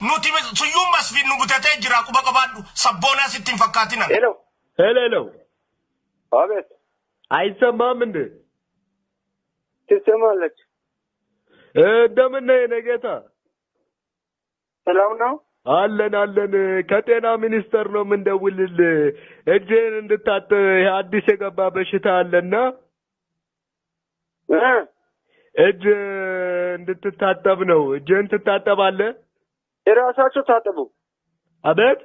Nuti suyyuun masfiin nu butatee jira quba qabaadhu sabboonaa sitti hin fakkaatina. ሄሎ ሄሎ ሄሎ፣ አቤት አይሰማም እንዴ? ትሰማለች። እንደምን ነህ የኔ ጌታ? ሰላም ነው? አለን አለን። ከጤና ሚኒስቴር ነው የምንደውልልህ። እጅህን እንድታጠብ ይሄ አዲስ የገባ በሽታ አለና እ እጅ እንድትታጠብ ነው። እጅህን ትታጠባለህ? የራሳችሁ ታጠቡ፣ አቤት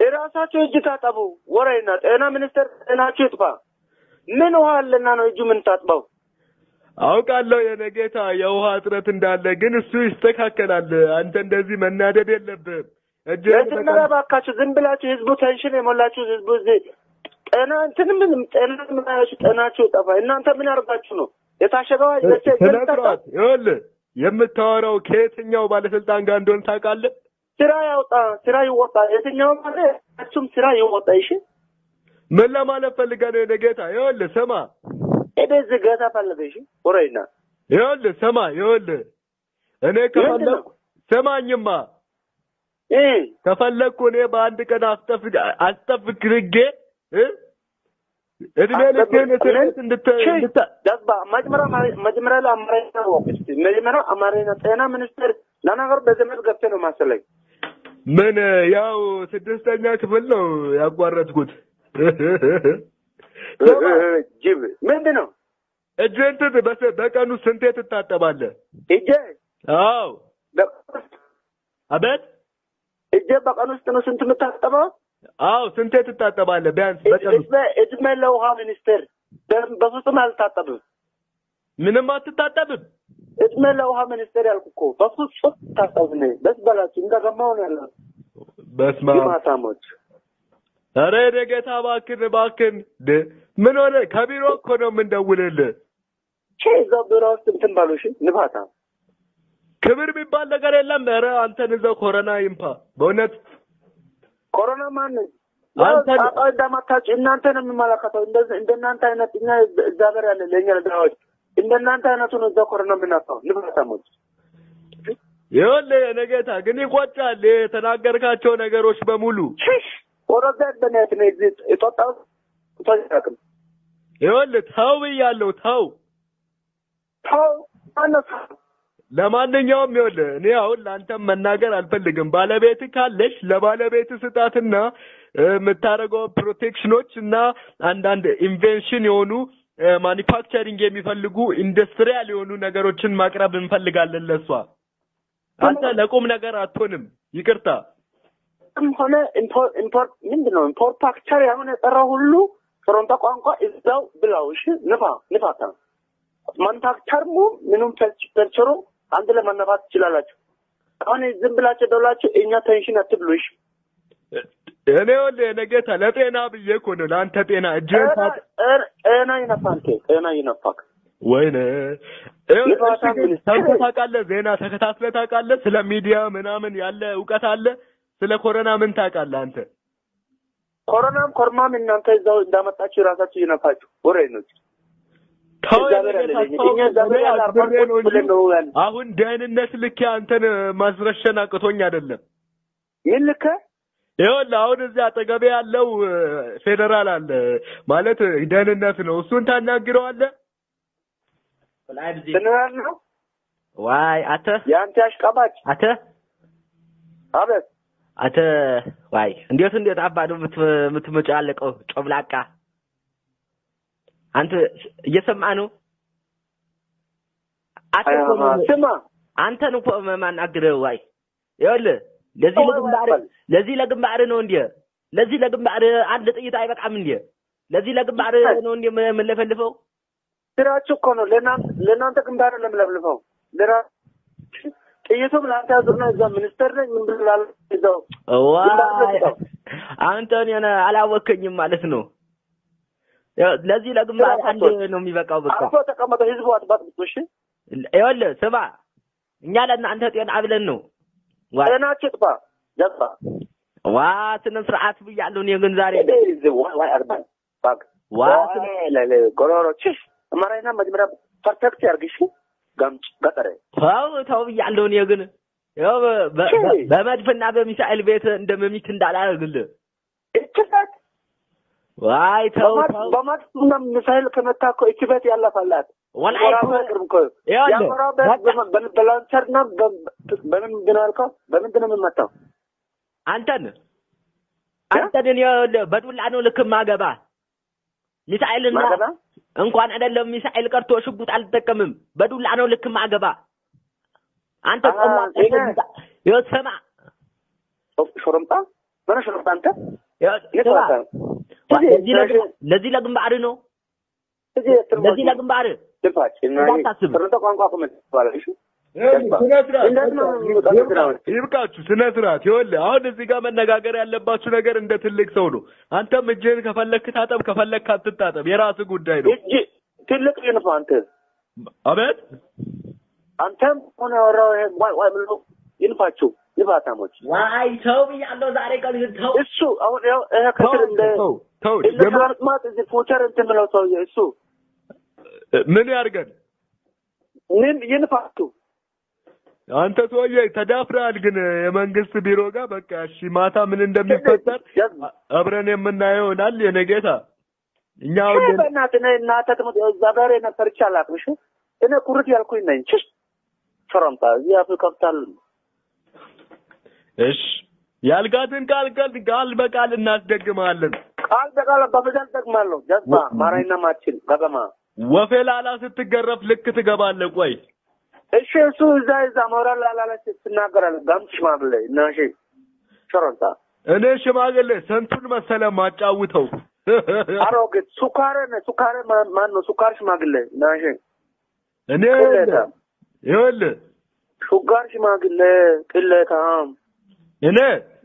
የራሳችሁ እጅ ታጠቡ። ወሬና ጤና ሚኒስቴር ጤናችሁ ይጥፋ። ምን ውሃ አለና ነው እጁ ምን ታጥበው? አውቃለሁ የኔ ጌታ የውሃ እጥረት እንዳለ፣ ግን እሱ ይስተካከላል። አንተ እንደዚህ መናደድ የለብህም። መጀመሪያ እባካችሁ ዝም ብላችሁ ህዝቡ tension የሞላችሁ ህዝቡ እዚህ ጤና እንትን ምንም ጤና ምናያችሁ ጤናችሁ ይጠፋ። እናንተ ምን ያርጋችሁ ነው የታሸገው አይዘቸ ስነስርዓት ይኸውልህ፣ የምታወራው ከየትኛው ባለስልጣን ጋር እንደሆነ ታውቃለህ? ስራ ያውጣ፣ ስራ ይወጣ። የትኛው ማለት እሱም ስራ ይወጣ። እሺ ምን ለማለት ፈልገህ ነው የኔ ጌታ? ይኸውልህ ስማ፣ ኤቤዝ ገታ ፈለገ። እሺ ወሬና ይኸውልህ ስማ፣ ይኸውልህ እኔ ከፈለኩ ስማኝማ፣ እ ከፈለኩ እኔ በአንድ ቀን አስጠፍ አስጠፍክርጌ እ እድሜ ልክህን እስር ቤት እንድታ መጀመሪያ መጀመሪያ ላይ አማርኛ ወቅ እስቲ መጀመሪያ አማርኛ ጤና ሚኒስቴር ለነገሩ በዘመድ ገብቼ ነው ማሰለኝ ምን ያው ስድስተኛ ክፍል ነው ያቋረጥኩት። ጅብ። ምንድን ነው እጅህን ትት በቀኑ ስንቴ ትታጠባለህ? እጄ? አዎ። አቤት? እጄ በቀን ውስጥ ነው ስንት የምታጠበው? አዎ ስንቴ ትታጠባለህ? ቢያንስ በቀኑ እድሜ ለውሃ ሚኒስቴር በፍጹም አልታጠብም። ምንም አትታጠብም? እድሜ ለውሃ ሚኒስቴር ያልኩ እኮ በፍጹም ታጠብ ነኝ። ደስ በላችሁ እንደገማው ነው ያለው በስመ አብ ግማታሞች። ኧረ ጌታ እባክህን እባክህን ምን ሆነ? ከቢሮ እኮ ነው የምንደውልልህ። ቼ እዛው ቢሮ ውስጥ እንትን በሉ እሺ። ንፋታ ክብር የሚባል ነገር የለም። ኧረ አንተን እዛው ኮረና ይምፓ በእውነት ኮሮና ማን እንዳማታች እናንተ ነው የሚመለከተው። እንደናንተ አይነት እኛ እግዚአብሔር ያለ ለእኛ ለድሃዎች እንደናንተ አይነቱ ነው እዛ ኮሮና የምናፋው ንፋታሞች። ይኸውልህ የኔ ጌታ ግን ይቆጫል የተናገርካቸው ነገሮች በሙሉ። ወረዳ ነው ኢትዮጵያ ይኸውልህ ተው ብያለሁ ተው። ተው ማነው ለማንኛውም ይኸውልህ እኔ አሁን ለአንተም መናገር አልፈልግም። ባለቤት ካለች ለባለቤት ስጣትና የምታደርገው protection ኖች እና አንዳንድ invention የሆኑ manufacturing የሚፈልጉ industrial የሆኑ ነገሮችን ማቅረብ እንፈልጋለን ለሷ። አንተ ለቁም ነገር አትሆንም። ይቅርታ። ሆነ ኢምፖርት ምንድን ነው ኢምፖርት ፓክቸር ያሁን የጠራው ሁሉ ቶሮንቶ ቋንቋ እዛው ብላው እሺ ንፋ ንፋታ ማኑፋክቸርሙ ምኑም ፐልቸሩ አንድ ላይ ማነፋት ትችላላችሁ። አሁን ዝም ብላችሁ ደውላችሁ እኛ ቴንሽን አትብሉ እሺ። እኔ የኔ ጌታ ለጤና ብዬ እኮ ነው ለአንተ ጤና እጅህን ታጥ ጤና- ጤና ይነፋ አንተ ጤና ይነፋክ። ወይኔ ሰምተህ ታውቃለህ? ዜና ተከታትለህ ታውቃለህ? ስለ ሚዲያ ምናምን ያለ እውቀት አለ? ስለ ኮሮና ምን ታውቃለህ አንተ? ኮሮናም ኮርማም እናንተ እዛው እንዳመጣችሁ የራሳችሁ ይነፋችሁ አክብሬ ነው እንጂ ብለን ነው ያለ አሁን ደህንነት ልኬ አንተን ማስረሸን አቅቶኝ አይደለም። ምን ልከ ይኸውልህ አሁን እዚህ አጠገቤ ያለው ፌዴራል አለ። ማለት ደህንነት ነው። እሱን ታናግረዋለህ? ትንራል ነው? ዋይ አተ? የአንተ አሽቃባጭ? አተ? አቤት አተ? ዋይ እንዴት እንዴት አባዱ የምትመጫለቀው ጮብላቃ አንተ እየሰማ ነው? እኮ አያማ ነው- ስማ። አንተን እኮ ማናግረው ዋይ ይኸውልህ ለዚህ ለግንባር ለዚህ ለግንባር ነው እንዴ? ለዚህ ለግንባር አንድ ጥይት አይበቃም እንዴ? ለዚህ ለግንባር ነው እንዴ የምንለፈልፈው? ስራችሁ እኮ ነው። ለእናንተ ለእናንተ ግንባር ለምለፍልፈው ለራ ጥይቱም ለአንተ ያዙርና እዛ ሚኒስተር ነኝ። ምን ብላል እዛው ዋይ አንተ እኔን አላወከኝም ማለት ነው። ለዚህ ለግንባር አንድ ነው የሚበቃው በቃ። አርፎ ተቀመጠ። ህዝቡ አትባጥብጡ። እሺ ይኸውልህ ስማ፣ እኛ ለእናንተ ጤና ብለን ነው ዋ ጤናችሁ ጥፋ ጀባ ዋ ስነ ስርዓት ብያለሁ። እኔ ግን ዛሬ ዋይ ዋይ አርባን ባክ ዋ ዋይ ለለ ጎሮሮ ችሽ አማራና መጀመሪያ ፐርፌክት ያርግሽ ጋምጭ ገጠረ ተው ተው ብያለሁ። እኔ ግን ያው! በመድፍና በሚሳኤል ቤት እንደመሚት እንዳላደርግልህ። እችበት ዋይ ተው ተው። በመድፍና ሚሳይል ከመታ እኮ እች ቤት ያለፋላት ወላሂ ወራው እኮ- በምን ግን አልከው በምንድን ነው የምመታው? አንተን አንተን በዱላ ነው ልክ ማገባ ሚሳኤልና እንኳን አይደለም ሚሳኤል ቀርቶ ሽጉጥ አልጠቀምም። በዱላ ነው ልክ ማገባ። አንተ ሽጉጥ- ይኸው ስማ ሾርምጣ ምን ሾርምጣ አንተ ይኸው? ለዚህ ለግንባ- ለዚህ ለግንባር ነው? ለዚህ ለግንባር እንዳታስብ። ይብቃችሁ፣ ስነ ስርዓት። ይኸውልህ አሁን እዚህ ጋር መነጋገር ያለባችሁ ነገር እንደ ትልቅ ሰው ነው። አንተም እጅህን ከፈለክ ታጠብ፣ ከፈለክ አትታጠብ፣ የራስህ ጉዳይ ነው። እጅ ትልቅ ይንፋ አንተ። አቤት? አንተም ሆነ ያወራው ይሄ ዋይ ዋይ ብሎ ይንፋችሁ ይፋታሞች ዋይ ተው ብያለሁ ዛሬ ቀን ተው። እሱ አሁን ያው ከስር እንደ ተው ተው፣ እንደ የማ- ትራንስማት እዚህ ፉቸር እንትን ብለው ሰውዬ እሱ ምን ያርገን? ምን ይንፋችሁ አንተ ሰውዬ ተዳፍረሃል። ግን የመንግስት ቢሮ ጋር በቃ እሺ፣ ማታ ምን እንደሚፈጠር አብረን የምናየው ይሆናል። የኔ ጌታ እኛ አሁን ይሄ በእናትህ እኔ እናትህ ትሙት እዛ የነበርች አላውቅም። እሺ እኔ ኩርት ያልኩኝ ነኝ። ችሽ ሾረምጣ እዚህ አፍ ከፍታል። እሺ ያልጋትን ቃል ቃል በቃል እናስደግማለን። በቃል በፊደል ጠቅማለሁ። ጀዝባ ማራይና ማችል ገገማ ወፌ ላላ ስትገረፍ ልክ ትገባለህ። ቆይ እሺ እሱ እዛ እዛ መውራል ላላለች ትናገራለህ። ጋም ሽማግሌ እና እሺ ሾረምጣ እኔ ሽማግሌ ስንቱን መሰለ ማጫውተው አሮጌት ሱካሬ ነህ። ሱካሬ ማን ነው? ሱካር ሽማግሌ እና እሺ እኔ ይኸውልህ ሱጋር ሽማግሌ ቅሌታም እኔ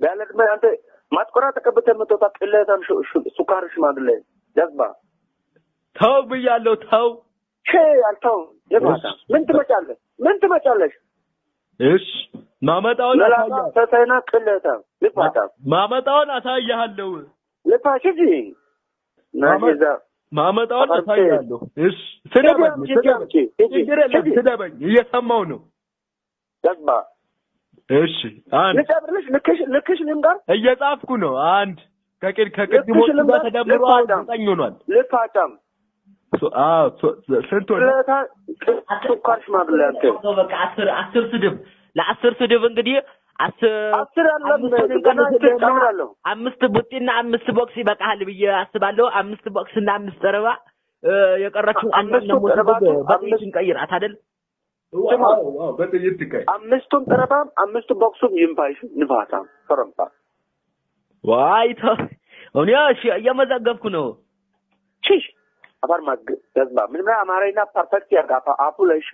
ያለ ዕድሜ አንተ ማጥቆራ ተቀብተህ የምትወጣ ሹ- ሱካር ሽማግሌ ጀዝባ ተው ብያለሁ። ተው ቼ አልተውም። የማታ ምን ትመጫለሽ? ምን ትመጫለሽ? እሺ ማመጣውን ተሰይና ቅሌታ ልፋታ ማመጣውን አሳያለሁ። ልፋሽ እንጂ ናዚዛ ማመጣውን አሳያለሁ። እሺ ስደበኝ፣ ስደበኝ፣ እየሰማው ነው። ጀዝባ እሺ አንድ ልጨብርልሽ ልክሽ ልክሽ ልንገር እየጻፍኩ ነው። አንድ ከቅድ ከቅድሞቹ ጋር ተደምሮ አንድ ዘጠኝ ሆኗል። አዎ ሶ- ስንት ሆነ? ሽማግሌ አንተ በቃ። አስር አስር ስድብ። ለአስር ስድብ እንግዲህ አስር አምስት ቡጢና አምስት ቦክስ ይበቃሃል ብዬ አስባለሁ። አምስት ቦክስ እና አምስት ጠረባ የቀረችው አንድ ደግሞ ጠረባቱ በጥይት እንቀይራት አይደል? አምስቱም ጠረባም አምስቱ ቦክሱም ይንፋሽ ንፋታም ፈረምታ ዋይ! ተው እኔ እሺ እየመዘገብኩ ነው። ቺሽ! አፋር ማግ ገዝባ ምንም አማርኛ ፐርፌክት ያርጋ። አፉ ላይ እሺ